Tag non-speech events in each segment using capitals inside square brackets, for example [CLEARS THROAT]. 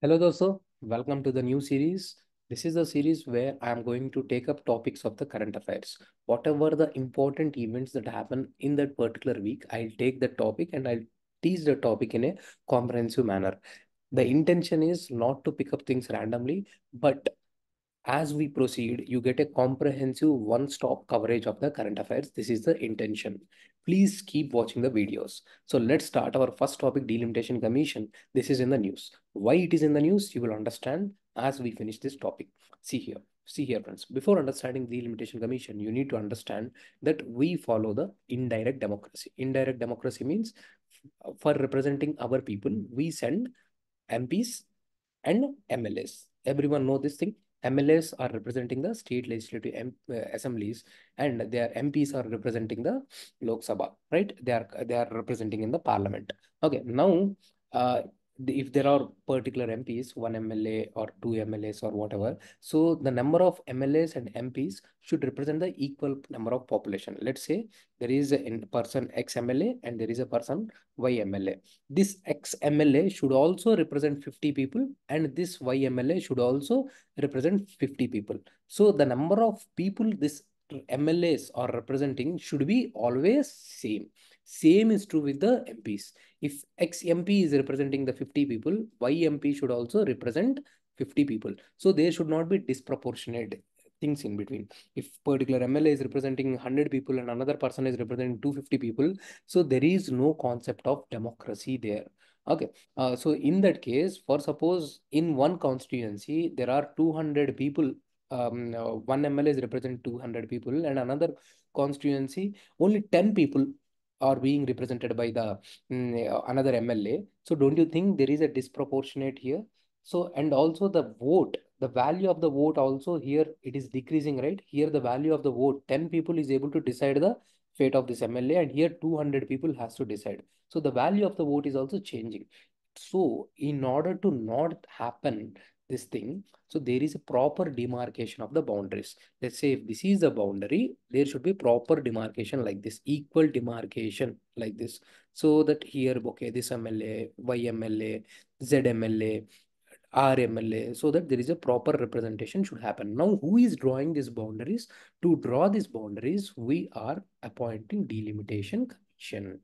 Hello, dosto. Welcome to the new series. This is a series where I am going to take up topics of the current affairs. Whatever the important events that happen in that particular week, I'll take the topic and I'll teach the topic in a comprehensive manner. The intention is not to pick up things randomly, but as we proceed, you get a comprehensive one-stop coverage of the current affairs. This is the intention. Please keep watching the videos. So let's start our first topic, Delimitation Commission. This is in the news. Why it is in the news, you will understand as we finish this topic. See here. See here, friends. Before understanding the Delimitation Commission, you need to understand that we follow the indirect democracy. Indirect democracy means for representing our people, we send MPs and MLAs. Everyone know this thing? MLAs are representing the state legislative M uh, assemblies and their MPs are representing the Lok Sabha, right? They are they are representing in the parliament. Okay, now uh, if there are particular MPs, one MLA or two MLAs or whatever, so the number of MLAs and MPs should represent the equal number of population. Let's say there is a person X MLA and there is a person Y MLA. This X MLA should also represent 50 people and this Y MLA should also represent 50 people. So the number of people this MLAs are representing should be always same. Same is true with the MPs. If X MP is representing the 50 people, Y MP should also represent 50 people. So there should not be disproportionate things in between. If particular MLA is representing 100 people and another person is representing 250 people, so there is no concept of democracy there. Okay, uh, so in that case, for suppose in one constituency, there are 200 people um, uh, one MLA is represent 200 people and another constituency only 10 people are being represented by the um, another MLA. So don't you think there is a disproportionate here? So and also the vote, the value of the vote also here it is decreasing, right? Here the value of the vote, 10 people is able to decide the fate of this MLA and here 200 people has to decide. So the value of the vote is also changing. So in order to not happen this thing, so there is a proper demarcation of the boundaries. Let's say if this is the boundary, there should be proper demarcation like this, equal demarcation like this. So that here, okay, this MLA, YMLA, ZMLA, RMLA, so that there is a proper representation should happen. Now, who is drawing these boundaries? To draw these boundaries, we are appointing delimitation commission.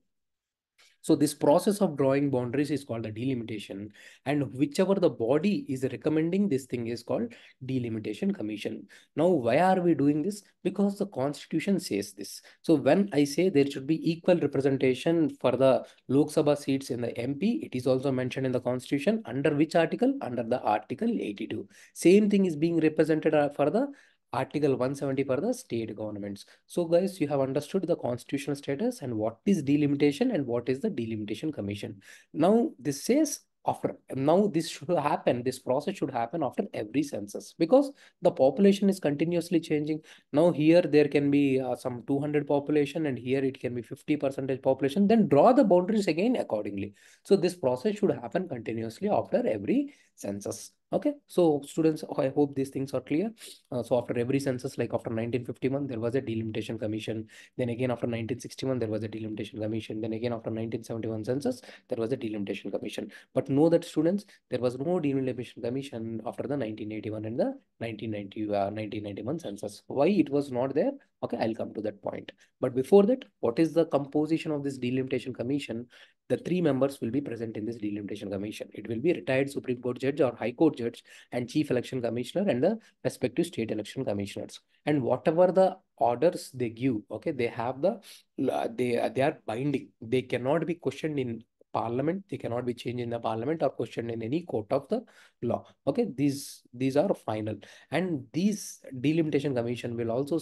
So this process of drawing boundaries is called the delimitation and whichever the body is recommending this thing is called delimitation commission. Now, why are we doing this? Because the constitution says this. So when I say there should be equal representation for the Lok Sabha seats in the MP, it is also mentioned in the constitution under which article? Under the article 82. Same thing is being represented uh, for the Article 170 for the state governments. So guys, you have understood the constitutional status and what is delimitation and what is the delimitation commission. Now this says after now this should happen this process should happen after every census because the population is continuously changing now here there can be uh, some 200 population and here it can be 50 percentage population then draw the boundaries again accordingly so this process should happen continuously after every census Okay, so students, I hope these things are clear. Uh, so after every census, like after 1951, there was a delimitation commission. Then again after 1961, there was a delimitation commission. Then again after 1971 census, there was a delimitation commission. But know that students, there was no delimitation commission after the 1981 and the 1990, uh, 1991 census. Why it was not there? Okay, I'll come to that point. But before that, what is the composition of this delimitation commission? The three members will be present in this delimitation commission. It will be retired Supreme Court judge or High Court judge and Chief Election Commissioner and the respective state election commissioners. And whatever the orders they give, okay, they have the, they, they are binding. They cannot be questioned in parliament they cannot be changed in the parliament or questioned in any court of the law okay these these are final and these delimitation commission will also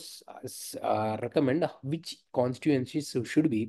uh, recommend which constituencies should be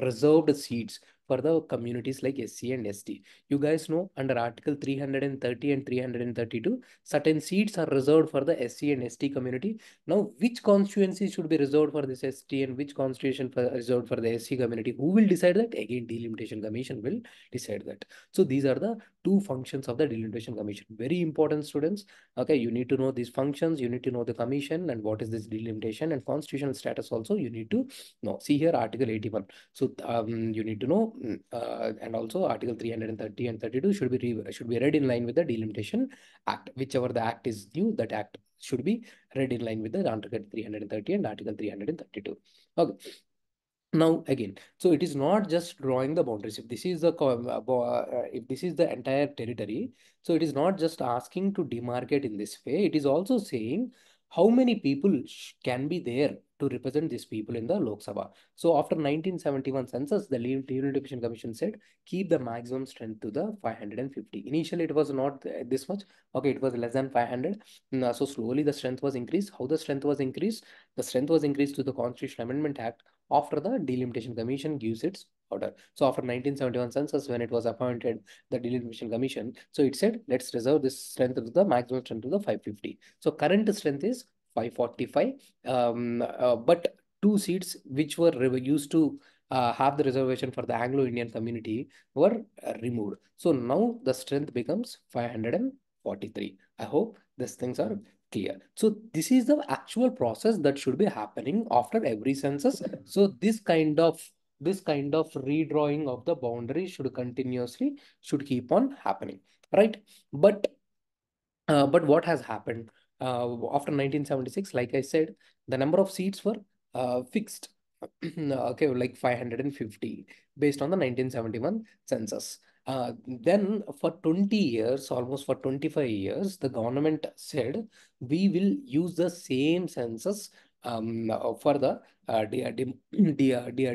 reserved seats for the communities like SC and ST. You guys know under Article 330 and 332, certain seats are reserved for the SC and ST community. Now, which constituency should be reserved for this ST and which constitution for, reserved for the SC community? Who will decide that? Again, Delimitation Commission will decide that. So these are the two functions of the Delimitation Commission. Very important students. Okay, you need to know these functions. You need to know the commission and what is this delimitation and constitutional status also you need to know. See here Article 81. So um, you need to know uh, and also Article 330 and 32 should be should be read in line with the Delimitation Act. Whichever the act is new, that act should be read in line with the Article 330 and Article 332. Okay. Now again, so it is not just drawing the boundaries. If this is the uh, uh, if this is the entire territory, so it is not just asking to demarcate in this way. It is also saying how many people can be there to represent these people in the Lok Sabha. So after 1971 census, the Unification Commission said, keep the maximum strength to the 550. Initially, it was not this much. Okay, it was less than 500. So slowly the strength was increased. How the strength was increased? The strength was increased to the Constitutional Amendment Act after the Delimitation Commission gives its order. So after 1971 census, when it was appointed, the Delimitation Commission, so it said, let's reserve this strength to the maximum strength to the 550. So current strength is 545, um, uh, but two seats which were used to uh, have the reservation for the Anglo-Indian community were uh, removed. So now the strength becomes 543. I hope these things are clear. So this is the actual process that should be happening after every census. So this kind of this kind of redrawing of the boundary should continuously should keep on happening, right? But uh, but what has happened after 1976? Like I said, the number of seats were uh, fixed. [CLEARS THROAT] okay, like 550 based on the 1971 census. Uh, then for 20 years, almost for 25 years, the government said we will use the same census um, for the uh, de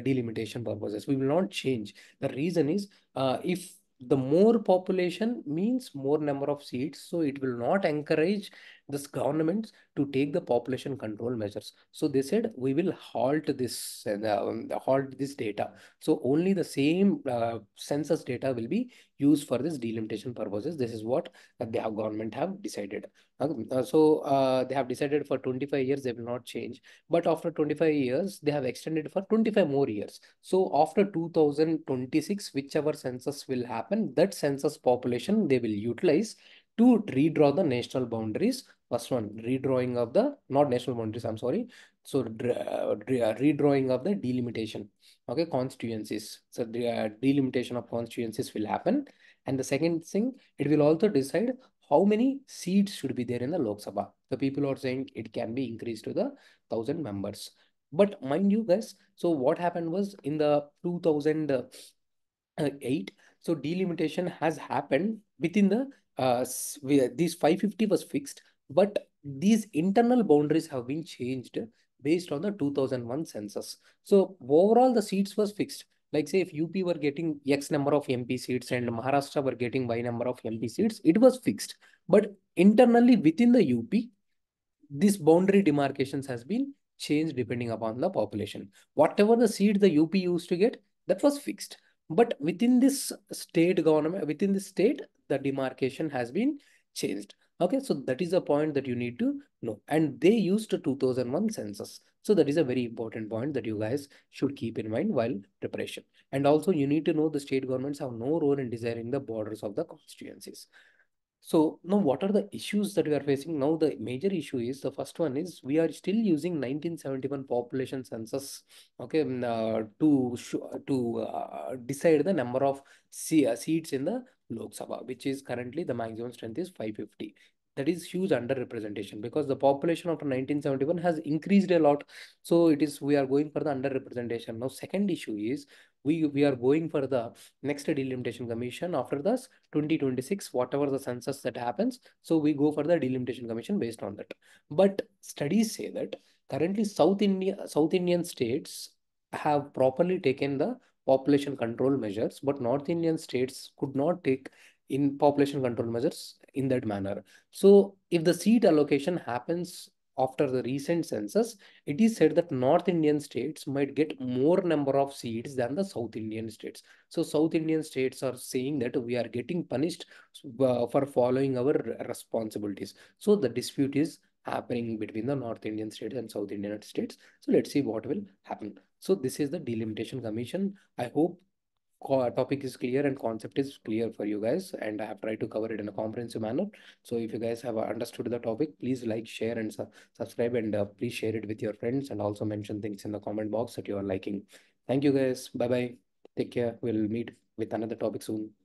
delimitation purposes. We will not change. The reason is uh, if the more population means more number of seats. So it will not encourage this governments to take the population control measures. So they said, we will halt this, uh, halt this data. So only the same uh, census data will be used for this delimitation purposes. This is what the government have decided. Uh, so uh, they have decided for 25 years, they will not change. But after 25 years, they have extended for 25 more years. So after 2026, whichever census will happen, that census population they will utilize to redraw the national boundaries. First one, redrawing of the, not national boundaries, I'm sorry. So uh, redrawing of the delimitation, okay, constituencies. So the uh, delimitation of constituencies will happen. And the second thing, it will also decide how many seats should be there in the Lok Sabha. The people are saying it can be increased to the thousand members. But mind you guys, so what happened was in the 2008, so delimitation has happened within the uh, these 550 was fixed, but these internal boundaries have been changed based on the 2001 census. So overall, the seats was fixed. Like say if UP were getting X number of MP seats and Maharashtra were getting Y number of MP seats, it was fixed. But internally within the UP, this boundary demarcations has been changed depending upon the population. Whatever the seat the UP used to get, that was fixed. But within this state government, within the state, the demarcation has been changed. Okay, so that is a point that you need to know. And they used a 2001 census. So that is a very important point that you guys should keep in mind while preparation. And also you need to know the state governments have no role in designing the borders of the constituencies. So now what are the issues that we are facing? Now the major issue is the first one is we are still using 1971 population census okay mm, uh, to to uh, decide the number of uh, seats in the Lok Sabha which is currently the maximum strength is 550 that is huge underrepresentation because the population after 1971 has increased a lot. So it is we are going for the underrepresentation. Now second issue is we we are going for the next delimitation commission after this 2026 whatever the census that happens. So we go for the delimitation commission based on that. But studies say that currently south india south indian states have properly taken the population control measures but north indian states could not take in population control measures in that manner. So if the seat allocation happens after the recent census, it is said that North Indian states might get more number of seats than the South Indian states. So South Indian states are saying that we are getting punished uh, for following our responsibilities. So the dispute is happening between the North Indian states and South Indian states. So let's see what will happen. So this is the delimitation commission. I hope topic is clear and concept is clear for you guys and I have tried to cover it in a comprehensive manner. So if you guys have understood the topic, please like, share and su subscribe and uh, please share it with your friends and also mention things in the comment box that you are liking. Thank you guys. Bye-bye. Take care. We'll meet with another topic soon.